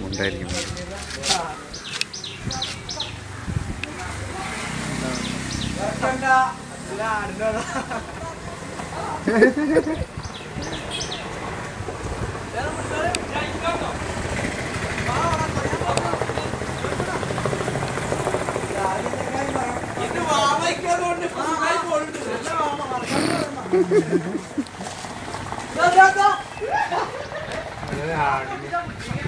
ഉണ്ടായിരിക്കും Da da da! Như?